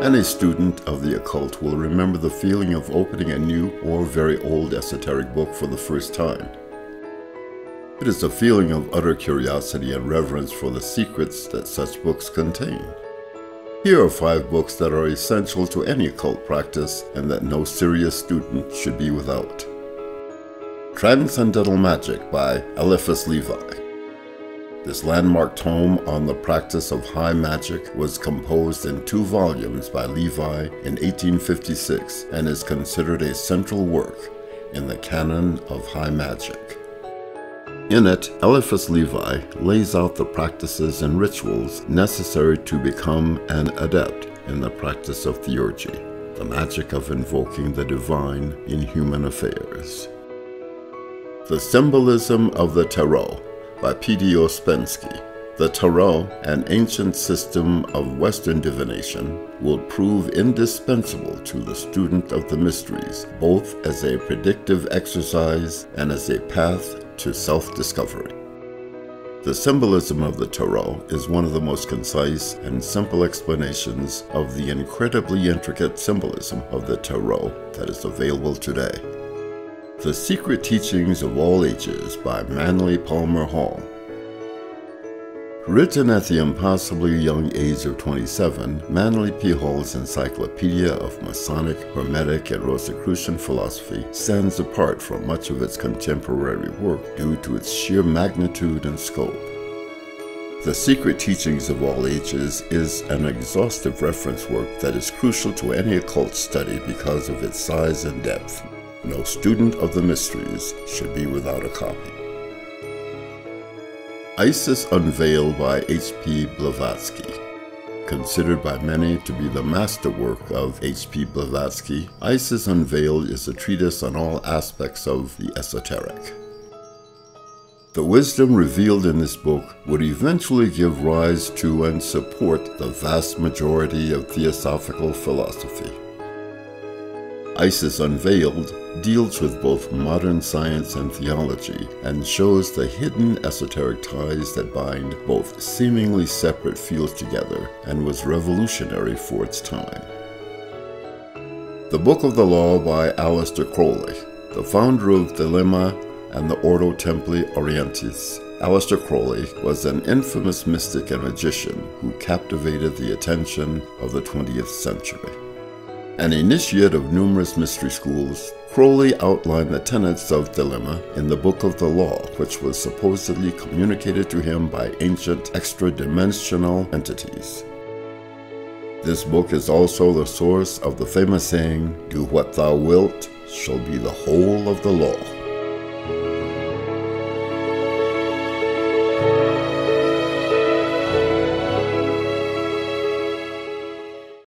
Any student of the occult will remember the feeling of opening a new or very old esoteric book for the first time. It is a feeling of utter curiosity and reverence for the secrets that such books contain. Here are five books that are essential to any occult practice and that no serious student should be without. Transcendental Magic by Eliphas Levi. This landmark tome on the practice of high magic was composed in two volumes by Levi in 1856 and is considered a central work in the canon of high magic. In it, Eliphas Levi lays out the practices and rituals necessary to become an adept in the practice of theurgy, the magic of invoking the divine in human affairs. The Symbolism of the Tarot by P.D. Ouspensky. The Tarot, an ancient system of Western divination, will prove indispensable to the student of the mysteries, both as a predictive exercise and as a path to self discovery. The symbolism of the Tarot is one of the most concise and simple explanations of the incredibly intricate symbolism of the Tarot that is available today. The Secret Teachings of All Ages by Manly Palmer Hall Written at the impossibly young age of 27, Manly P. Hall's Encyclopedia of Masonic, Hermetic, and Rosicrucian philosophy stands apart from much of its contemporary work due to its sheer magnitude and scope. The Secret Teachings of All Ages is an exhaustive reference work that is crucial to any occult study because of its size and depth. No student of the mysteries should be without a copy. Isis Unveiled by H.P. Blavatsky. Considered by many to be the masterwork of H.P. Blavatsky, Isis Unveiled is a treatise on all aspects of the esoteric. The wisdom revealed in this book would eventually give rise to and support the vast majority of theosophical philosophy. Isis Unveiled deals with both modern science and theology and shows the hidden esoteric ties that bind both seemingly separate fields together and was revolutionary for its time. The Book of the Law by Aleister Crowley, the founder of Thelema and the Ordo Templi Orientis. Aleister Crowley was an infamous mystic and magician who captivated the attention of the 20th century. An initiate of numerous mystery schools, Crowley outlined the tenets of Thelema in the Book of the Law, which was supposedly communicated to him by ancient extra-dimensional entities. This book is also the source of the famous saying, Do what thou wilt shall be the whole of the law.